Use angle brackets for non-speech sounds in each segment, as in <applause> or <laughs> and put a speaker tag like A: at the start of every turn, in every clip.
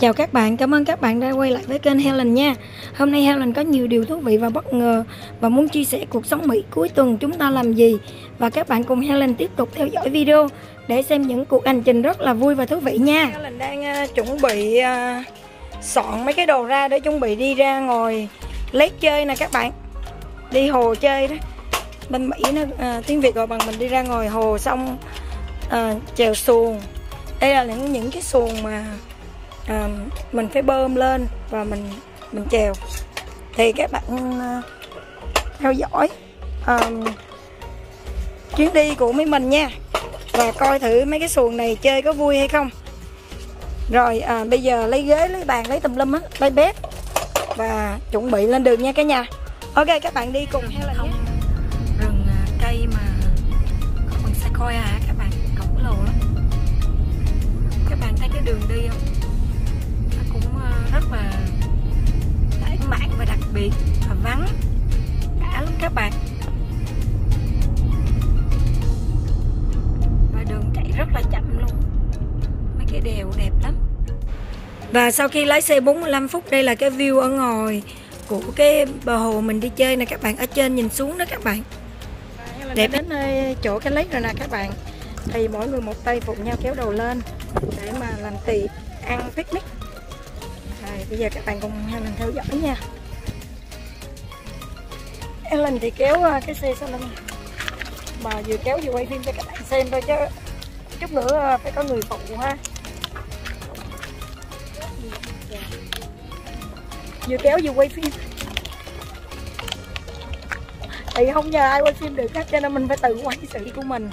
A: Chào các bạn, cảm ơn các bạn đã quay lại với kênh Helen nha. Hôm nay Helen có nhiều điều thú vị và bất ngờ Và muốn chia sẻ cuộc sống Mỹ cuối tuần chúng ta làm gì. Và các bạn cùng Helen tiếp tục theo dõi video Để xem những cuộc hành trình rất là vui và thú vị nha. Helen đang uh, chuẩn bị uh, soạn mấy cái đồ ra để chuẩn bị đi ra ngồi lét chơi nè các bạn. Đi hồ chơi đó. Bên Mỹ nó uh, tiếng Việt gọi bằng mình đi ra ngồi hồ xong uh, chèo xuồng. Đây là những những cái xuồng mà à, mình phải bơm lên và mình mình chèo. Thì các bạn uh, theo dõi um, chuyến đi của mấy mình nha. Và coi thử mấy cái xuồng này chơi có vui hay không. Rồi à, bây giờ lấy ghế lấy bàn lấy tùm lum á lấy bếp. Và chuẩn bị lên đường nha cả nhà. Ok các bạn đi cùng hay là không rừng à, cây mà bằng xe coi à các bạn? Khổng lồ lắm các bạn thấy cái đường đi không? Và sau khi lái xe 45 phút, đây là cái view ở ngồi của cái bờ hồ mình đi chơi nè các bạn. Ở trên nhìn xuống đó các bạn. Đẹp đến nơi chỗ cái lấy rồi nè các bạn. Thì mỗi người một tay phụ nhau kéo đầu lên để mà làm tiệc ăn picnic. Rồi, bây giờ các bạn cùng mình theo dõi nha. Helen thì kéo ờ, cái xe sau lưng. Mà vừa kéo vừa quay phim cho các bạn xem thôi chứ chút nữa ờ, phải có người phụ ha. Vừa kéo vừa quay phim. Thì không nhờ ai quay phim được hết cho nên mình phải tự quay sự của mình.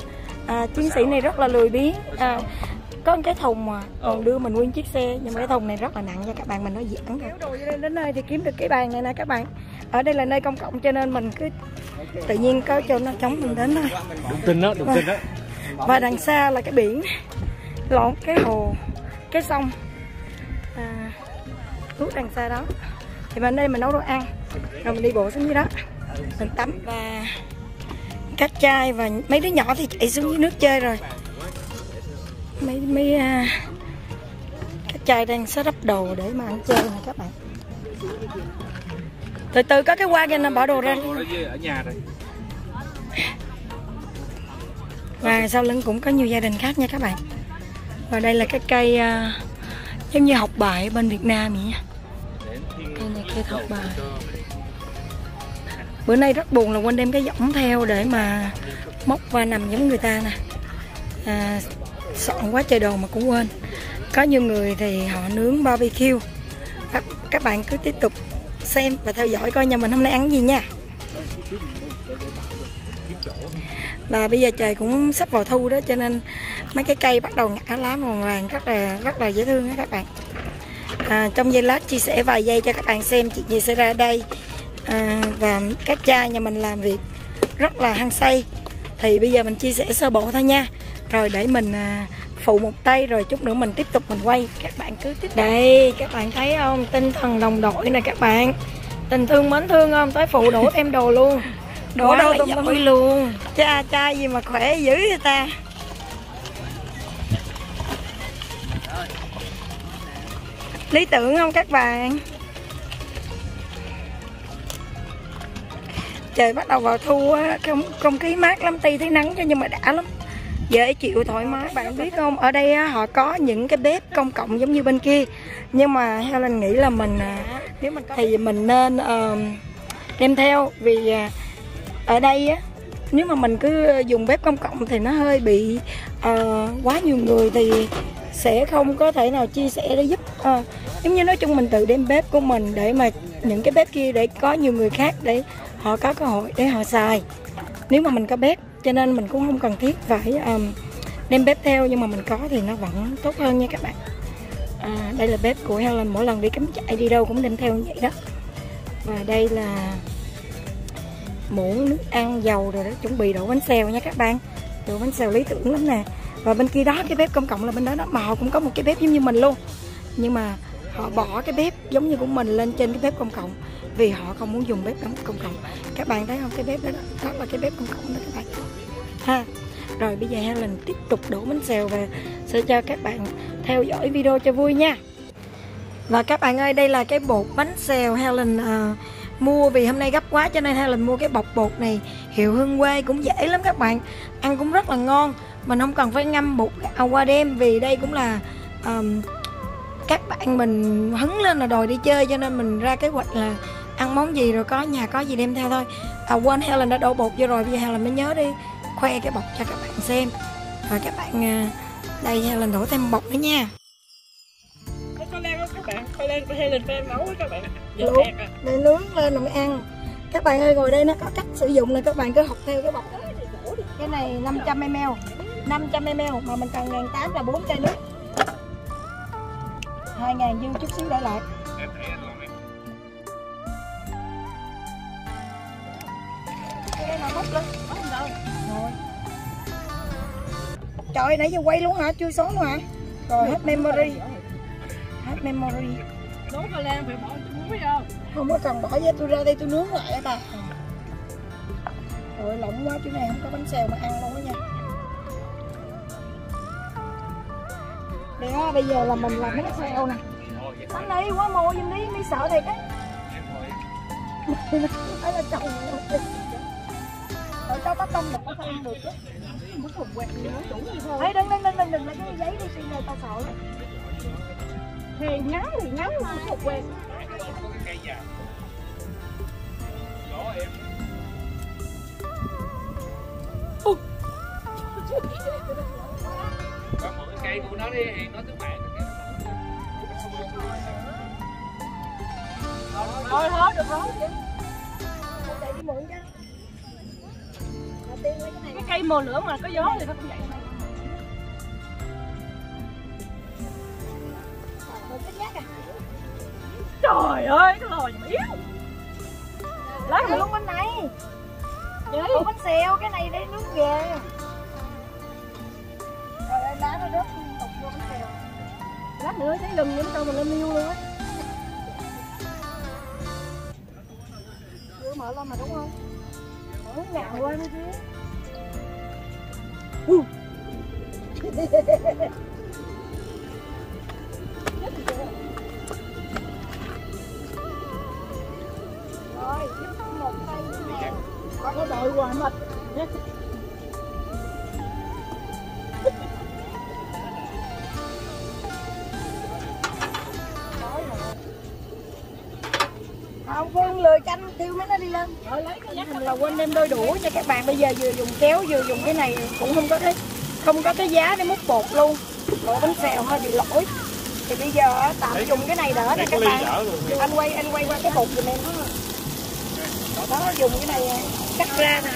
A: À, chiến sĩ này rất là lười biếng. À, có một cái thùng mà còn đưa mình nguyên chiếc xe nhưng mà cái thùng này rất là nặng nha các bạn mình nói giỡn kéo đồ lên đến nơi thì kiếm được cái bàn này nè các bạn. Ở đây là nơi công cộng cho nên mình cứ tự nhiên có cho nó chống mình đến thôi.
B: Đúng tin đó đúng tin đó.
A: Và đằng xa là cái biển lộn cái hồ cái sông. À, đằng xa đó thì bên đây mình nấu đồ ăn. Rồi mình đi bộ xuống dưới đó. Mình tắm và các chai và mấy đứa nhỏ thì chạy xuống dưới nước chơi rồi. Mấy mấy uh, các chai đang set up đồ để mà ăn chơi nè các bạn. Từ từ có cái qua cho nên bỏ đồ ra.
B: Ở nhà rồi
A: và sau lưng cũng có nhiều gia đình khác nha các bạn. Và đây là cái cây uh, giống như học bài ở bên Việt Nam vậy nha cây học bài. Bữa nay rất buồn là quên đem cái giỏng theo để mà móc và nằm giống người ta nè. À, soạn quá trời đồ mà cũng quên. Có nhiều người thì họ nướng barbecue. Các, các bạn cứ tiếp tục xem và theo dõi coi nhà mình hôm nay ăn gì nha. Và bây giờ trời cũng sắp vào thu đó cho nên mấy cái cây bắt đầu ngã lá màu vàng rất là rất là dễ thương đó các bạn à, trong giây lát chia sẻ vài giây cho các bạn xem chuyện gì xảy ra đây. À, và các cha nhà mình làm việc rất là hăng say. Thì bây giờ mình chia sẻ sơ bộ thôi nha. Rồi để mình à, phụ một tay rồi chút nữa mình tiếp tục mình quay. Các bạn cứ tiếp đây các bạn thấy không? Tinh thần đồng đội nè các bạn. Tình thương mến thương không? Tới phụ đổ thêm đồ luôn. <laughs> Đổ đâu tùm lum. luôn. Cha cha gì mà khỏe dữ vậy ta lý tưởng không các bạn? Trời bắt đầu vào thu á không không khí mát lắm tuy thấy nắng cho nhưng mà đã lắm. Dễ chịu thoải mái bạn biết không? Ở đây á, họ có những cái bếp công cộng giống như bên kia. Nhưng mà Helen nghĩ là mình à, nếu mình thì mình nên uh, đem theo. Vì uh, ở đây á nếu mà mình cứ dùng bếp công cộng thì nó hơi bị uh, quá nhiều người thì sẽ không có thể nào chia sẻ để giúp uh, giống như nói chung mình tự đem bếp của mình để mà những cái bếp kia để có nhiều người khác để họ có cơ hội để họ xài. Nếu mà mình có bếp cho nên mình cũng không cần thiết phải um, đem bếp theo nhưng mà mình có thì nó vẫn tốt hơn nha các bạn. À, đây là bếp của Helen mỗi lần đi cắm trại đi đâu cũng đem theo như vậy đó. Và đây là muỗng nước ăn dầu rồi đó chuẩn bị đổ bánh xèo nha các bạn. Đổ bánh xèo lý tưởng lắm nè. Và bên kia đó cái bếp công cộng là bên đó đó mà họ cũng có một cái bếp giống như mình luôn. Nhưng mà họ bỏ cái bếp giống như của mình lên trên cái bếp công cộng vì họ không muốn dùng bếp công cộng. Các bạn thấy không? Cái bếp đó đó, đó là cái bếp công cộng đó các bạn. Ha. Rồi bây giờ Helen tiếp tục đổ bánh xèo và sẽ cho các bạn theo dõi video cho vui nha. Và các bạn ơi, đây là cái bột bánh xèo Helen uh, mua vì hôm nay gấp quá cho nên Helen mua cái bọc bột này. Hiệu Hương Quê cũng dễ lắm các bạn. Ăn cũng rất là ngon. Mình không cần phải ngâm bột à, qua đêm vì đây cũng là um, các bạn mình hứng lên là đòi đi chơi cho nên mình ra kế hoạch là ăn món gì rồi có nhà có gì đem theo thôi. À, quên Helen đã đổ bột vô rồi bây giờ Helen mới nhớ đi khoe cái bọc cho các bạn xem. Và các bạn à, đây Helen đổ thêm bột nữa nha.
C: Các bạn, hay lên em nấu á các bạn. Giờ hạt à.
A: để nướng lên rồi ăn các bạn ơi ngồi đây nó có cách sử dụng là các bạn cứ học theo cái bọc đó cái này 500 ml 500 ml mà mình cần ngàn tám là 4 chai nước 2 ngàn dư chút xíu để lại.
B: Em thấy anh làm em.
A: cái đây là múc lên
C: không đâu.
A: rồi. Trời ơi, nãy giờ quay luôn hả? Chưa số nữa hả? Rồi hết memory. Hết memory.
C: Nấu khoai lang phải bỏ muối vô.
A: không có cần bỏ với tôi ra đây tôi nướng lại bà. Rồi lỏng quá chỗ này không có bánh xèo mà ăn luôn á nha đó bây giờ là mình làm bánh xèo nè bánh đi quá mồ giùm đi đi sợ thiệt á phải là chồng rồi cho tóc tông được có thể ăn được chứ
C: Muốn thùng quẹt gì nó chủ gì thôi.
A: Ê, đừng đừng đừng đừng đừng lấy cái giấy đi xin này tao sợ lắm
C: Thì ngắn thì ngắn muốn thùng quẹt.
B: Cái. Đó em. Cái cây của nó đi, thì nó tức bạn.
C: Thôi thôi được rồi.
A: Không để đi mượn cho Đầu tiên lấy cái này
C: Cái cây mùa lửa mà có gió thì nó cũng vậy. Trời ơi, cái lò gì yếu.
A: lấy mà luôn bánh này
C: Vậy
A: Ủa bánh xèo cái này để nước ghê Rồi ơi, lá nó rớt
C: lát nữa cháy lưng nữa cho mình lên yêu luôn á.
A: Chưa mở lên mà đúng không? Mở ngàn qua nữa chứ Rồi, một tay
C: Có đội hoài mệt.
A: Là quên đem đôi đũa cho các bạn. Bây giờ vừa dùng kéo vừa dùng cái này cũng không có cái không có cái giá để múc bột luôn. Bộ bánh xèo hơi bị lỗi. Thì bây giờ tạm dùng cái này đỡ nè các bạn. Anh quay anh quay qua cái bột giùm em đó. Đó dùng cái này cắt ra nè.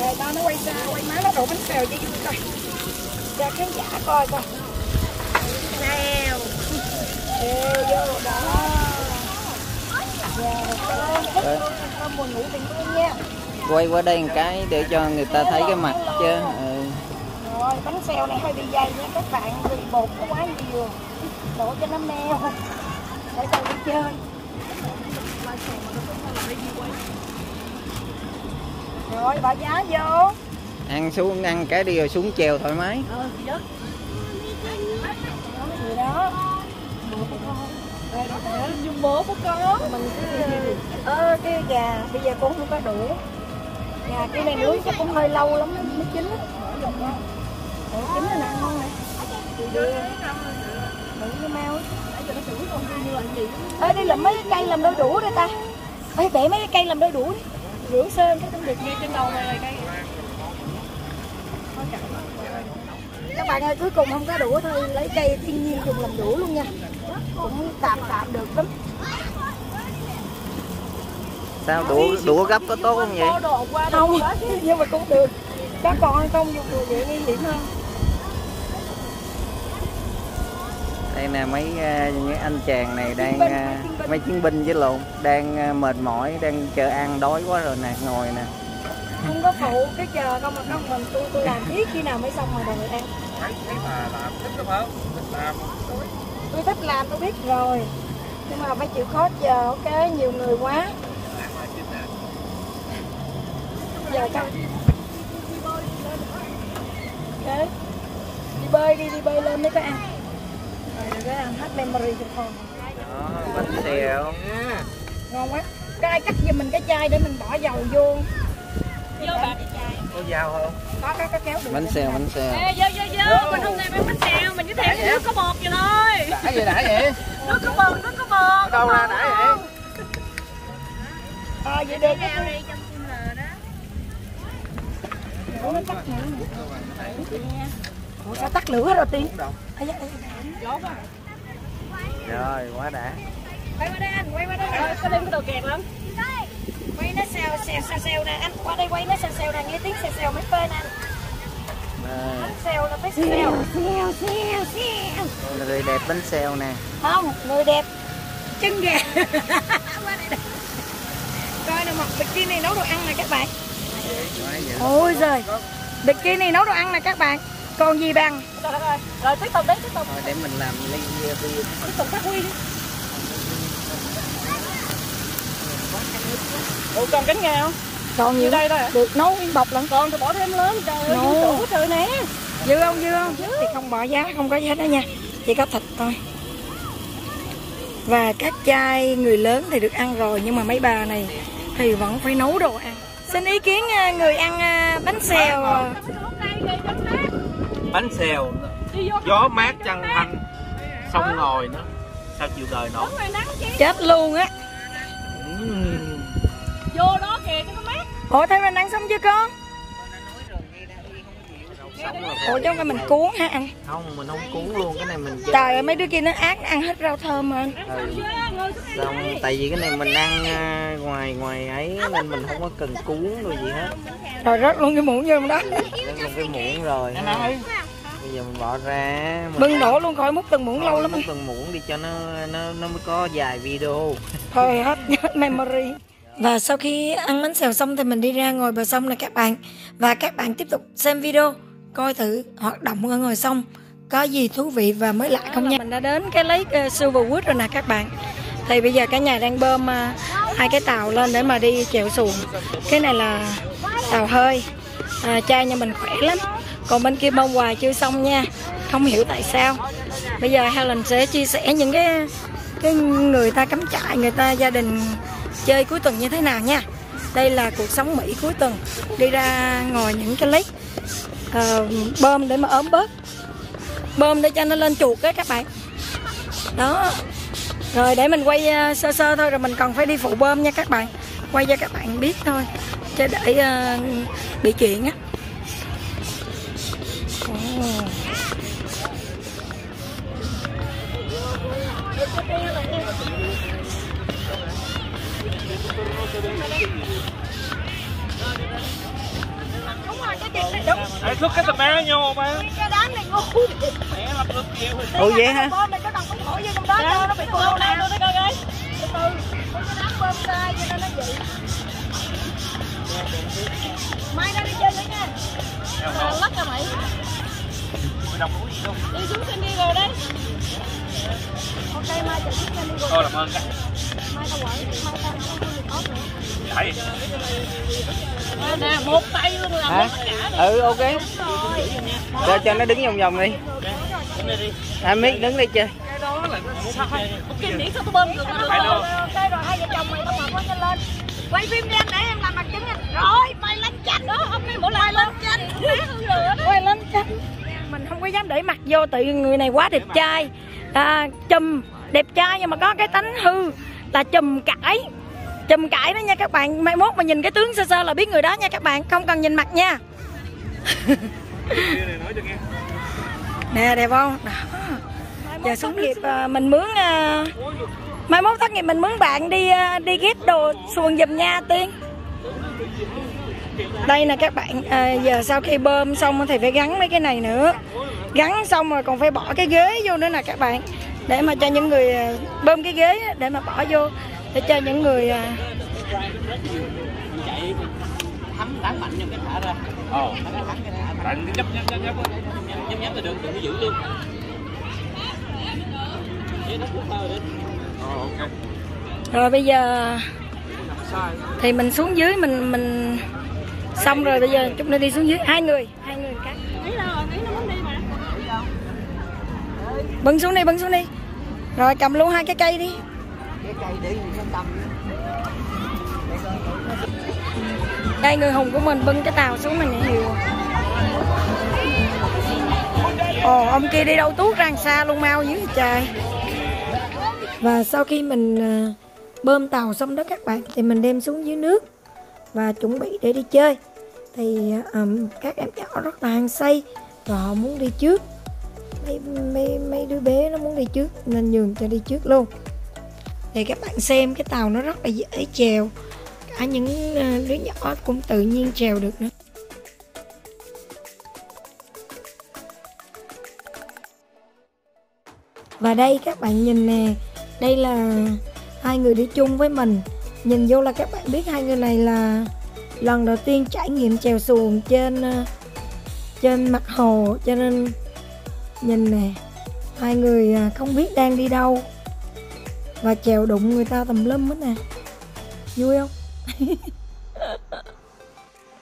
A: Rồi tao nó quay xa quay má nó đổ bánh xèo cho vui coi Cho khán giả coi coi. Ê, vô đó Nha
D: quay qua đây một cái để cho người ta thấy cái mặt chứ ừ.
A: Rồi, bánh xèo này hơi bị dày nha các bạn. Vì bột quá nhiều. Đổ cho nó meo. Để cho đi chơi. Rồi, bỏ giá vô.
D: Ăn xuống ăn cái đi rồi xuống trèo thoải mái.
C: Thì đó. Bố có có.
A: Mình cứ Ơ, cái gà bây giờ cũng không có đủ Gà cái này nướng chắc cũng hơi lâu lắm mới chín Ủa, chín rồi. Nè, ngon nè Đừng cái mau. Ê, đi làm mấy cái cây làm đôi đũa đây ta. Ê, bẻ mấy cái cây làm đôi đũa đi. Rửa sơn cái cũng được
C: Ngay trên đầu này là cây.
A: Các bạn ơi, cuối cùng không có đũa thôi Lấy cây thiên nhiên dùng làm đũa luôn nha Cũng tạm tạm được lắm
D: sao đũa đũa gấp có tốt không vậy?
A: Không, nhưng mà cũng được. Có còn hay không dùng đũa vậy nguy hiểm hơn.
D: Đây nè mấy à, những anh chàng này đang à, mấy chiến binh. với lộn. Đang à, mệt mỏi đang chờ ăn đói quá rồi nè ngồi nè.
A: Không có phụ cái chờ không mà không mình tôi tôi làm biết khi nào mới xong mà đòi ăn.
B: Thấy thấy bà làm thích lắm hả? Thích làm.
A: Tôi thích làm tôi biết rồi. Nhưng mà phải chịu khó chờ ok nhiều người quá. Giờ cho ok. Đi bơi đi đi bơi lên mới có ăn rồi rồi cái ăn hết memory cho con
D: Đó, bánh xèo.
A: Ngon quá. Cái cắt giùm mình cái chai để mình bỏ dầu vô.
C: Vô bạn.
D: Có dao không?
A: Có cái cái kéo được
D: bánh xèo bánh xèo.
C: Ê, vô vô vô, mình hôm nay bán bánh xèo, mình chỉ thêm cái nước có bột vậy thôi.
B: đã vậy đã vậy?
C: Nước có bột, nước có bột.
B: đâu ra đã vậy?
A: ờ vậy được.
C: Leo đi trong chim lờ đó.
A: Ủa sao tắt lửa rồi tiên?
D: Rồi quá đã.
A: Quay qua đây anh quay qua đây.
C: Ờ, có đem cái đồ kẹt lắm.
A: quay nó xèo xèo xèo xèo nè anh qua đây quay nó xèo xèo nè nghe tiếng xèo xèo mấy bên anh.
D: Đây,
A: xèo là phải xèo. Xèo xèo xèo
D: người đẹp bánh xèo nè.
A: Không người đẹp chân gà. <laughs> Qua đây nè. coi nè mặc bikini nấu đồ ăn nè các bạn. Ôi giời. Bikini nấu đồ ăn nè các bạn. Còn gì bằng.
C: Rồi tiếp tục đến tiếp tục.
D: thôi để mình làm ly bia
C: Tiếp tục phát huy đi. Ủa còn cánh gà không?
A: còn
C: Như
A: nhiều
C: đây thôi.
A: được nấu nguyên bọc lần
C: Còn thì bỏ thêm lớn trời ơi,
A: No.
C: no. đủ trời nè.
A: dư không dư không? Thì không bỏ giá không có giá đó nha. Chỉ có thịt thôi. Và các chai người lớn thì được ăn rồi nhưng mà mấy bà này thì vẫn phải nấu đồ ăn. Xin ý kiến à, người ăn à, bánh xèo.
B: Bánh xèo. Gió mát chân thanh. sông ngồi nữa. Sao chịu đời nổi?
C: Chứ.
A: chết luôn á.
C: Vô đó kìa cho nó mát.
A: ủa thấy mình ăn xong chưa con? Ủa trong cái mình cuốn hả anh?
D: Không mình không cuốn luôn cái này mình
A: trời ơi mấy đứa kia nó ác ăn hết rau thơm mà
D: ừ. Xong tại vì cái này mình ăn à, ngoài ngoài ấy nên mình không có cần cuốn rồi gì hết.
A: Rồi rớt luôn cái muỗng vô đó.
D: Nó một cái muỗng rồi bây giờ mình bỏ ra mình
A: bưng đổ luôn khỏi múc từng muỗng lâu lắm
D: mất từng muỗng đi cho nó nó nó mới có dài video.
A: Thôi hết hết <laughs> memory và sau khi ăn bánh xèo xong thì mình đi ra ngồi bờ sông nè các bạn. Và các bạn tiếp tục xem video coi thử hoạt động ở ngồi sông có gì thú vị và mới lạ không nha. Mình đã đến cái lấy uh, Silverwood rồi nè các bạn. Thì bây giờ cả nhà đang bơm uh, hai cái tàu lên để mà đi chèo xuồng. Cái này là tàu hơi. À, Cha nhà mình khỏe lắm. Còn bên kia bơm hoài chưa xong nha. Không hiểu tại sao. Bây giờ Helen sẽ chia sẻ những cái cái người ta cắm trại người ta gia đình chơi cuối tuần như thế nào nha. Đây là cuộc sống Mỹ cuối tuần. Đi ra ngồi những cái lít uh, ờ, bơm để mà ốm bớt. Bơm để cho nó lên chuột á các bạn. Đó. Rồi để mình quay uh, sơ sơ thôi rồi mình còn phải đi phụ bơm nha các bạn. Quay cho các bạn biết thôi chứ để uh, bị chuyện á.
B: Ê, xuất cái tầm bé vô ba
A: cái đám này ngu.
B: Mẹ
D: ủa vậy hả?
A: bơm này có đồng cũng thổi vô trong đó cho nó bị cô
C: Đâu
A: nè
C: đây, đâu đây coi coi.
A: từ từ có cái đám bơm sai cho nên nó vậy. Mai ra đi chơi nữa nha.
C: Mà lắc ra mày.
B: đồng mũi gì đâu
C: Đi xuống xin đi rồi đây.
A: ok mai chạy nha đi rồi.
B: Thôi làm ơn cái.
A: Mai tao quậy mai tao không
C: Ờ, Nè, một tay luôn là
D: hả? ừ ok. Cho cho nó đứng vòng vòng đi. Anh biết đứng đi chơi.
B: Cái đó là nó sao
C: tôi bơm được
A: rồi hai vợ chồng mày tao quá nhanh lên. Quay phim đi anh để em làm mặt chứng anh. Rồi mày lên chanh.
C: Đó, hôm nay mỗi lần lên chanh.
A: quay lên chanh. Mình không có dám để mặt vô tự người này quá đẹp trai. À, chùm đẹp trai nhưng mà có cái tánh hư là chùm cãi chùm cãi đó nha các bạn. Mai mốt mà nhìn cái tướng sơ sơ là biết người đó nha các bạn. Không cần nhìn mặt nha. <laughs> Nè đẹp không? Đó giờ xuống nghiệp à, mình mướn à, mai mốt thất nghiệp mình mướn bạn đi à, đi ghép đồ xuồng giùm nha tiên. Đây nè các bạn à, giờ sau khi bơm xong thì phải gắn mấy cái này nữa. Gắn xong rồi còn phải bỏ cái ghế vô nữa nè các bạn. Để mà cho những người bơm cái ghế để mà bỏ vô để cho những người à,
B: ồ bạn nhấp nhấp nhấp nhấp nhấp nhấp là được đừng có giữ luôn. Ồ, ok.
A: rồi bây giờ thì mình xuống dưới mình mình xong rồi bây giờ chúng nó đi xuống dưới. Hai người hai người cái
C: Nghĩ đâu rồi, nghĩ nó muốn đi mà.
A: bưng xuống đi bưng xuống đi. Rồi cầm luôn hai cái cây đi.
D: Cái cây để
A: đây người hùng của mình bưng cái tàu xuống này nhiều. ồ ông kia đi đâu tuốt ra xa luôn mau dưới trời. Và sau khi mình à, bơm tàu xong đó các bạn thì mình đem xuống dưới nước và chuẩn bị để đi chơi. Thì um, các em nhỏ rất là hăng say và họ muốn đi trước. Mấy, mấy, mấy đứa bé nó muốn đi trước nên nhường cho đi trước luôn thì các bạn xem, cái tàu nó rất là dễ chèo cả những ờ, đứa nhỏ cũng tự nhiên chèo được nữa. Và đây các bạn nhìn nè, đây là hai người đi chung với mình. Nhìn vô là các bạn biết hai người này là lần đầu tiên trải nghiệm chèo xuồng trên ờ, trên mặt hồ. Cho nên, nhìn nè, hai người ờ, không biết đang đi đâu và chèo đụng người ta tầm lum hết nè. Vui không? <laughs>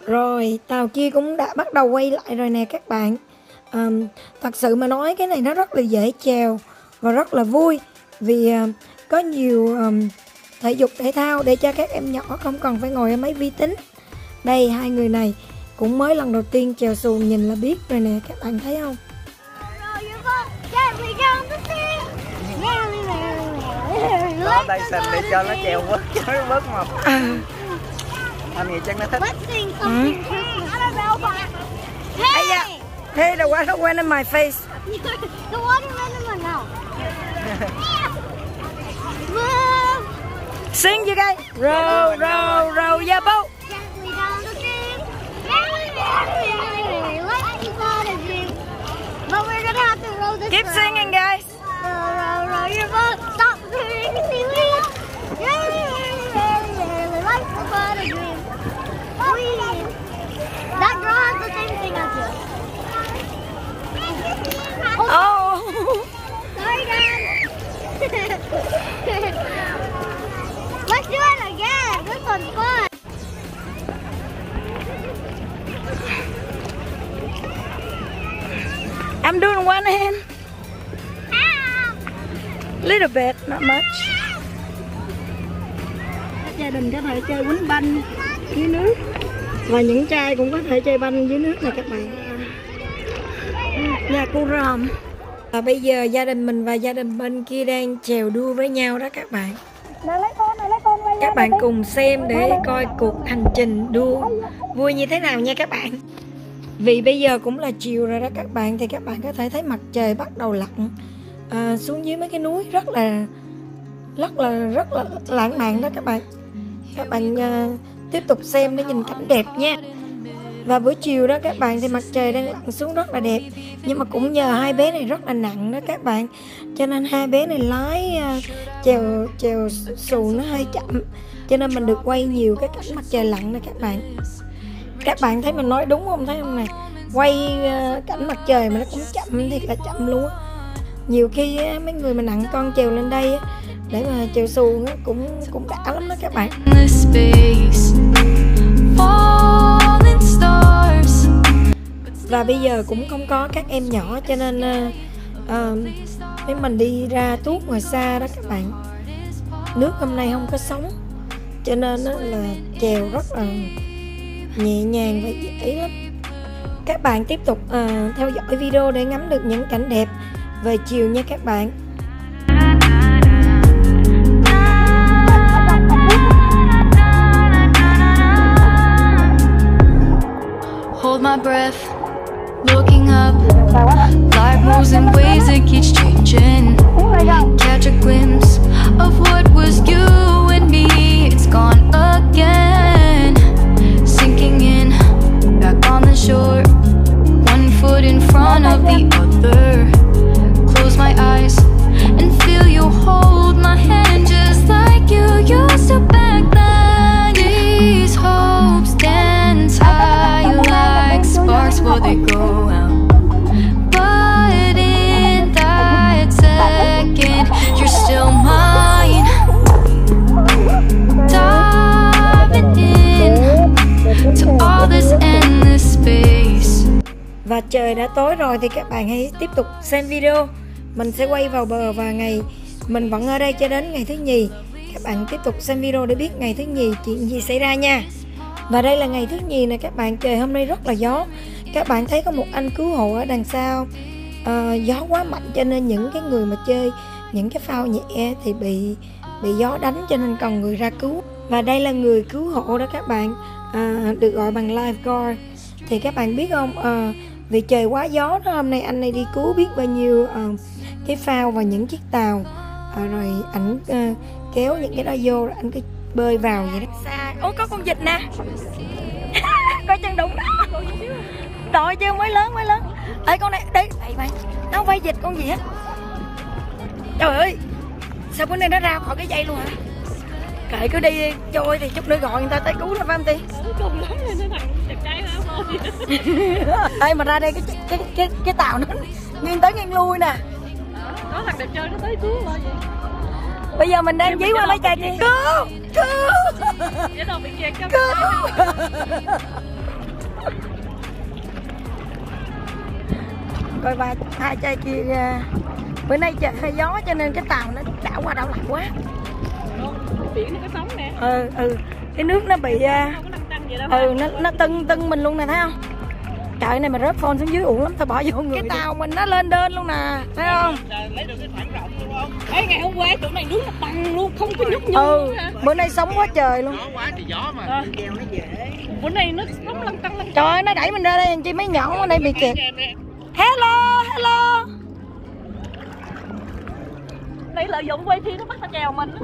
A: Rồi tàu kia cũng đã bắt đầu quay lại rồi nè các bạn. À, thật sự mà nói cái này nó rất là dễ chèo và rất là vui vì à, có nhiều à, thể dục thể thao để cho các em nhỏ không cần phải ngồi ở máy vi tính. Đây hai người này cũng mới lần đầu tiên chèo xuồng nhìn là biết rồi nè các bạn thấy không?
D: Có tay để cho nó bớt cho nó bớt mập anh nghĩ chắc nó thích
E: Let's sing hmm? something Christmas. I don't know, but
A: Hey, yeah. hey the water went in my face <laughs>
E: the watermelon one now. Move
A: sing you guys row row row your boat
E: gently down the stream. Merrily, merrily, merrily, like you dream. But we're gonna have to row this
A: keep singing guys
E: Row, row, row your boat. That girl has the same thing as you. Oh! Sorry, Dad. Let's do it again. This one's fun.
A: I'm doing one hand. Little bit not much. Gia đình có thể chơi quýnh banh dưới nước. Và những trai cũng có thể chơi banh dưới nước nè các bạn. Nhà cô ròm. Và bây giờ gia đình mình và gia đình bên kia đang chèo đua với nhau đó các bạn. Các bạn cùng xem để coi cuộc hành trình đua vui như thế nào nha các bạn. Vì bây giờ cũng là chiều rồi đó các bạn thì các bạn có thể thấy mặt trời bắt đầu lặn à, xuống dưới mấy cái núi rất là rất là rất là lãng mạn đó các bạn. Các bạn à, tiếp tục xem để nhìn cảnh đẹp nha và buổi chiều đó các bạn thì mặt trời đang lặn xuống rất là đẹp. Nhưng mà cũng nhờ hai bé này rất là nặng đó các bạn. Cho nên hai bé này lái à, chèo chèo xuồng nó hơi chậm. Cho nên mình được quay nhiều cái cảnh mặt trời lặn đó các bạn. Các bạn thấy mình nói đúng không? Thấy không nè? Quay à, cảnh mặt trời mà nó cũng chậm thiệt là chậm luôn á nhiều khi á, mấy người mà nặng con chèo lên đây á, để mà chèo xuồng á, cũng cũng đã lắm đó các bạn. Và bây giờ cũng không có các em nhỏ cho nên uh, uh, nếu mình đi ra tuốt ngoài xa đó các bạn. Nước hôm nay không có sóng cho nên á là chèo rất là nhẹ nhàng và dễ lắm. Các bạn tiếp tục ờ, theo dõi video để ngắm được những cảnh đẹp về chiều nha các bạn
F: Hold my breath, looking up. Life moves in ways that keeps changing. Catch a glimpse of what was you and me. It's gone again. Sinking in, back on the shore. One foot in front of the other.
A: Và trời đã tối rồi thì các bạn hãy tiếp tục xem video mình sẽ quay vào bờ và ngày. Mình vẫn ở đây cho đến ngày thứ nhì. Các bạn tiếp tục xem video để biết ngày thứ nhì chuyện gì xảy ra nha. Và đây là ngày thứ nhì nè các bạn. Trời hôm nay rất là gió. Các bạn thấy có một anh cứu hộ ở đằng sau. À, gió quá mạnh cho nên những cái người mà chơi những cái phao nhẹ thì bị bị gió đánh cho nên cần người ra cứu. Và đây là người cứu hộ đó các bạn. À, được gọi bằng lifeguard. Thì các bạn biết không? À, vì trời quá gió đó hôm nay anh này đi cứu biết bao nhiêu uh, cái phao và những chiếc tàu. À, rồi ảnh à, kéo những cái đó vô rồi anh cứ bơi vào vậy đó. Xa. Ố có con vịt nè. Có chân đụng đó. Đội chưa mới lớn mới lớn. Ê con này đây đây mày nó không phải vịt con gì hết trời ơi sao bữa nay nó ra khỏi cái dây luôn hả? Kệ cứ đi trôi thì chút nữa gọi người ta tới cứu nó phải không ti?
C: Cùng lắm thì nó thằng đẹp trai ra thôi. <laughs>
A: Ê mà ra đây cái cái cái cái tàu nó nghiêng tới nghiêng lui nè
C: đó thằng đẹp trai nó tới cứu thôi vậy.
A: Bây giờ mình đang dí qua mấy chai kia cứu! Cứu!
C: Vậy đâu bị kẹt trong
A: cứu! coi ba hai chai kia bữa nay trời hơi gió cho nên cái tàu nó đảo qua đảo lại quá.
C: Biển nó có sóng nè.
A: Ừ ừ. Cái nước nó bị à,
C: có
A: ừ nó nó tưng tưng mình luôn nè thấy không trời này mà rớt phone xuống dưới uổng lắm thôi bỏ vô người cái tàu mình nó lên đơn luôn nè thấy không?
B: Lấy được cái khoảng rộng luôn không?
C: Ê, ngày hôm qua chỗ này nước nó bằng luôn không có nhúc nhích
A: ừ bữa nay sống quá trời luôn.
B: Gió quá thì gió mà.
C: À. bữa nay nó nóng lăn tăn lăn
A: trời ơi nó đẩy mình ra đây làm chi mấy nhỏ ở đây bị kẹt. Hello hello.
C: Đây lợi dụng quay phim nó bắt nó chèo mình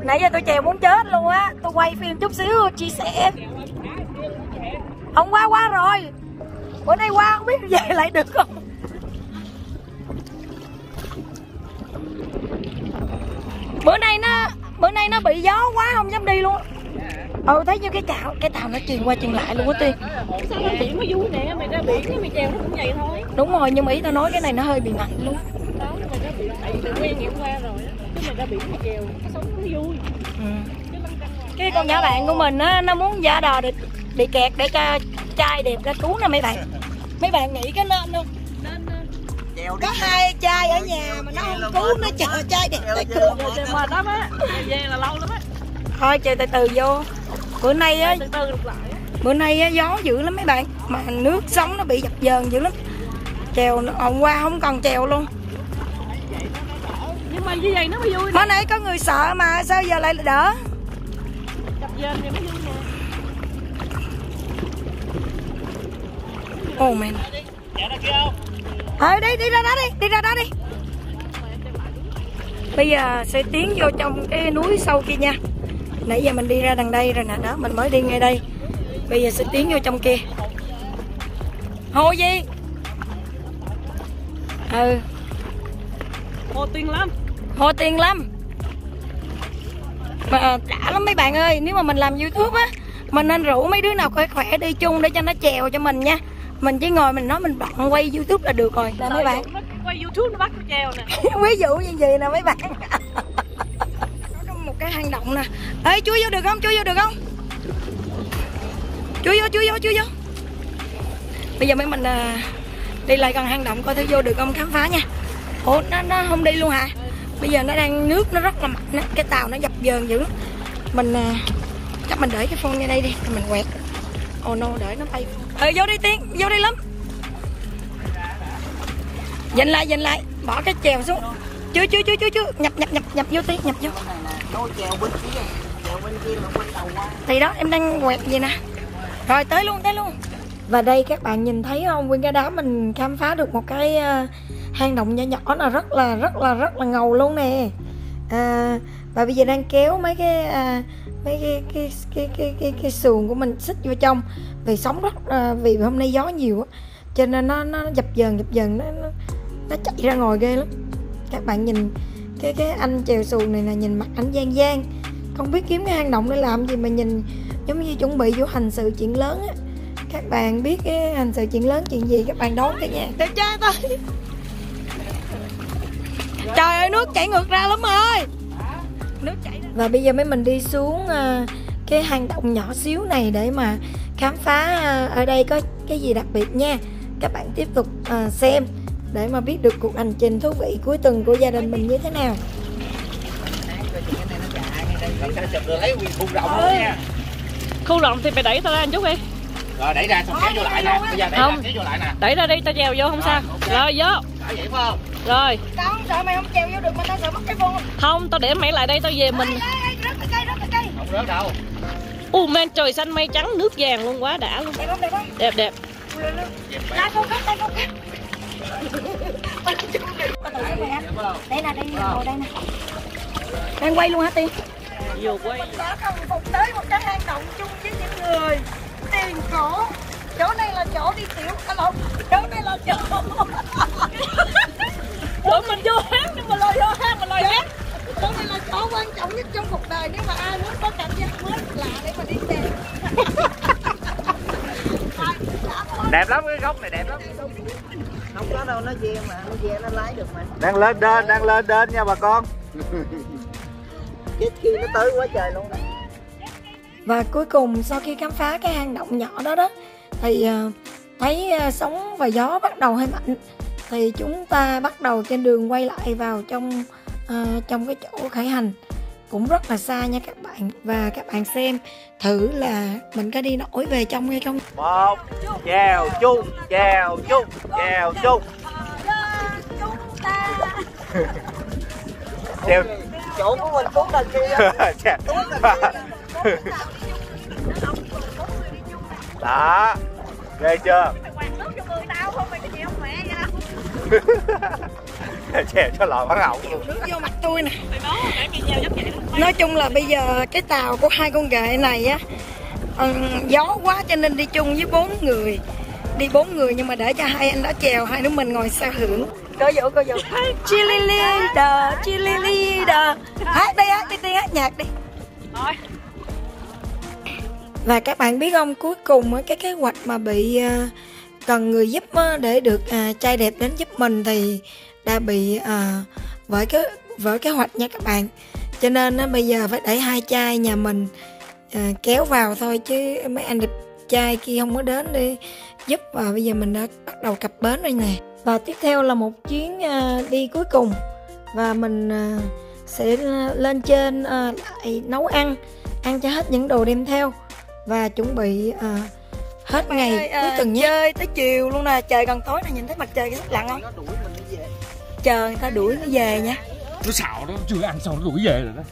A: nãy giờ tôi chèo muốn chết luôn á tôi quay phim chút xíu chia sẻ. Hôm qua qua rồi bữa nay qua không biết về lại được không? Bữa nay nó bữa nay nó bị gió quá không dám đi luôn. Ừ thấy như cái tàu cái tàu nó truyền qua truyền lại luôn á tiên.
C: Sao nó biển nó vui nè mày ra biển mày chèo nó cũng vậy thôi.
A: Đúng rồi nhưng mà ý tao nói cái này nó hơi bị nặng luôn.
C: Đó mày ra biển tại vì quen hôm qua rồi chứ mày ra biển mày chèo nó sống nó vui.
A: Ừ. cái con nhỏ bạn của mình á nó muốn giả đò để bị kẹt để cho trai đẹp ra cứu nè mấy bạn mấy bạn nghĩ cái nên không?
C: Nên
A: có hai trai ở nhà mà nó không cứu nó chờ trai đẹp tới
C: trời mệt lắm á. về là lâu lắm á.
A: Thôi chờ từ từ vô. Bữa nay á
C: từ từ được lại á.
A: bữa nay á gió dữ lắm mấy bạn. Mà nước sóng nó bị dập dờn dữ lắm. Chèo hôm qua không còn chèo luôn.
C: Nhưng mà như vậy nó mới vui
A: mới nãy có người sợ mà sao giờ lại đỡ?
C: Cặp dền thì mới vui nè
B: kia không
A: Thôi đi, đi ra đó đi, đi ra đó đi. Bây giờ sẽ tiến vô trong cái núi sâu kia nha. Nãy giờ mình đi ra đằng đây rồi nè. Đó, mình mới đi ngay đây. Bây giờ sẽ tiến vô trong kia. Hồ gì? Ừ,
C: hồ tuyên lắm
A: hồ tiền lắm Mà đã lắm mấy bạn ơi. Nếu mà mình làm youtube á Mình nên rủ mấy đứa nào khỏe khỏe đi chung để cho nó chèo cho mình nha Mình chỉ ngồi mình nói mình bận quay youtube là được rồi. Nè mấy bạn.
C: nó quay youtube nó bắt nó chèo nè. <laughs>
A: Ví dụ như vậy nè mấy bạn. Có một cái hang động nè. Ê chui vô được không? Chui vô được không? Chui vô chui vô chui vô. Bây giờ mấy mình à, đi lại gần hang động coi thử vô được không? Khám phá nha. Ủa nó, nó không đi luôn hả? Bây giờ nó đang nước nó rất là mạnh á, cái tàu nó dập dờn dữ lắm. Mình à, chắc mình để cái phone ngay đây đi mình quẹt. Ồ oh no để nó bay ừ vô đi tiên vô đi lắm. Dành lại dành lại. Bỏ cái chèo xuống. Chưa chưa chưa chưa chưa. Nhập nhập nhập nhập vô tí nhập vô. Thì đó em đang quẹt gì nè. Rồi tới luôn tới luôn. Và đây các bạn nhìn thấy không? Nguyên cái đá mình khám phá được một cái ờ, hang động nhỏ nhỏ là rất là rất là rất là ngầu luôn nè. À, và bây giờ đang kéo mấy cái à, mấy cái cái cái cái cái, cái xuồng của mình xích vô trong vì sóng rất à, vì hôm nay gió nhiều á cho nên nó nó dập dần dập dần nó, nó nó chạy ra ngoài ghê lắm. Các bạn nhìn cái cái anh chèo xuồng này là nhìn mặt anh gian gian. Không biết kiếm cái hang động để làm gì mà nhìn giống như chuẩn bị vô hành sự chuyện lớn á. Các bạn biết cái hành sự chuyện lớn chuyện gì các bạn đón cả nhà. Đẹp trai thôi trời ơi nước chảy ngược ra lắm ơi. Nước chảy ra. và bây giờ mấy mình đi xuống à, cái hang động nhỏ xíu này để mà khám phá à, ở đây có cái gì đặc biệt nha. Các bạn tiếp tục à, xem để mà biết được cuộc hành trình thú vị cuối tuần của gia đình mình như thế nào.
D: Cái
B: khu rộng luôn nha
C: Khu rộng thì phải đẩy tao ra một chút đi.
B: Rồi đẩy ra xong kéo vô lại nè. Bây giờ đẩy ra
C: Không.
B: kéo vô lại nè.
C: Đẩy ra đi, tao trèo vô không sao. Rồi vô.
B: Đẩy vậy phải không?
C: Rồi.
A: Tao không sợ mày không trèo vô được mà tao sợ mất cái phone
C: Không, tao để mày lại đây, tao về mình.
A: Rất là cây rất là cây.
B: Không rớt đâu
C: U men trời xanh mây trắng nước vàng luôn quá đã luôn
A: đẹp không đẹp không
C: Đẹp đẹp
A: Tay không cắt, tay không cắt. Đây nè, đây nè, ngồi đây nè. Đang quay luôn hả Tiên?
C: Vô quay
A: Đã cần phục tới một cái hang động chung với những người tiền cổ. Chỗ này là chỗ đi tiểu, à lộn, chỗ này là chỗ.
C: Tụi mình vô hát nhưng mà lôi vô hát mà lôi hát
A: Chỗ này là chỗ quan trọng nhất trong cuộc đời nếu mà ai muốn có cảm giác mới lạ để mà đi tìm. <laughs>
B: Đẹp lắm cái góc này đẹp lắm.
D: Không có đâu nó về mà nó về nó lái được mà.
B: Đang lên đên, đang lên đên nha bà con. <laughs>
D: Chết khi nó tới quá trời luôn đó
A: Và cuối cùng sau khi khám phá cái hang động nhỏ đó đó thì ờ, thấy ờ, sóng và gió bắt đầu hơi mạnh thì chúng ta bắt đầu trên đường quay lại vào trong ờ, trong cái chỗ khởi hành cũng rất là xa nha các bạn. Và các bạn xem thử là mình có đi nổi về trong hay không?
B: Một Chèo chung Chèo chung Chèo chung. Chèo
D: chỗ của mình cũng đằng kia
B: Đó. Ghê chưa? Cho <laughs> <laughs> lò bắn hậu
A: nước vô mặt tôi nè. Nói chung là bây giờ cái tàu của hai con ghệ này á ờ, gió quá cho nên đi chung với bốn người. Đi bốn người nhưng mà để cho hai anh đó chèo hai đứa mình ngồi xa hưởng. Có dỗ có dỗ chili leader chili leader. Hát đi hát đi tiên hát nhạc đi. Và các bạn biết không cuối cùng cái kế hoạch mà bị à, cần người giúp á, để được à, trai đẹp đến giúp mình thì đã bị à, vỡ cái vỡ kế hoạch nha các bạn. Cho nên á, bây giờ phải để hai trai nhà mình à, kéo vào thôi chứ mấy anh đẹp trai kia không có đến đi giúp. Và bây giờ mình đã bắt đầu cập bến rồi nè. Và tiếp theo là một chuyến à, đi cuối cùng. Và mình à, sẽ lên trên à, lại nấu ăn ăn cho hết những đồ đem theo. Và chuẩn bị à, hết ngày cuối tuần nhé. chơi tới chiều luôn nè. Trời gần tối nè nhìn thấy mặt trời cái lặng không chờ người ta đuổi nó về nha.
B: Nó xạo đó Chưa ăn xong nó đuổi về rồi đó.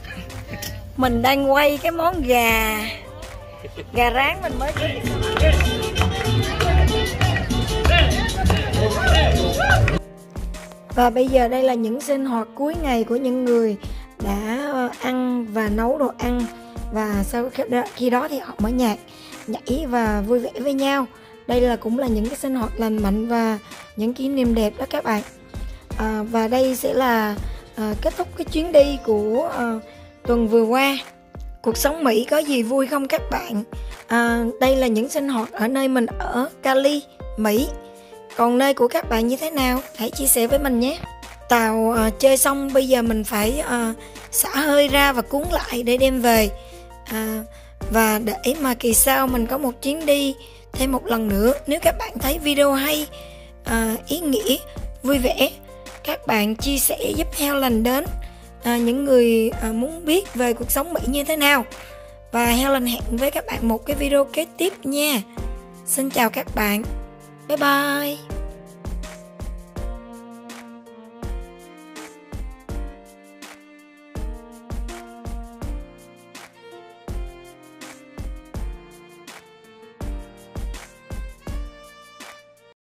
A: Mình đang quay cái món gà gà rán mình mới và bây giờ đây là những sinh hoạt cuối ngày của những người đã ăn và nấu đồ ăn. Và sau khi đó, khi đó thì họ mở nhạc nhảy và vui vẻ với nhau. Đây là cũng là những cái sinh hoạt lành mạnh và những kỷ niệm đẹp đó các bạn à, và đây sẽ là à, kết thúc cái chuyến đi của à, tuần vừa qua. Cuộc sống mỹ có gì vui không các bạn? À, đây là những sinh hoạt ở nơi mình ở cali mỹ. Còn nơi của các bạn như thế nào? Hãy chia sẻ với mình nhé. Tàu à, chơi xong bây giờ mình phải à, xả hơi ra và cuốn lại để đem về. À, và để mà kỳ sau mình có một chuyến đi thêm một lần nữa. Nếu các bạn thấy video hay à, ý nghĩa vui vẻ các bạn chia sẻ giúp heo lành đến à, những người à, muốn biết về cuộc sống Mỹ như thế nào. Và heo lành hẹn với các bạn một cái video kế tiếp nha. Xin chào các bạn. Bye bye.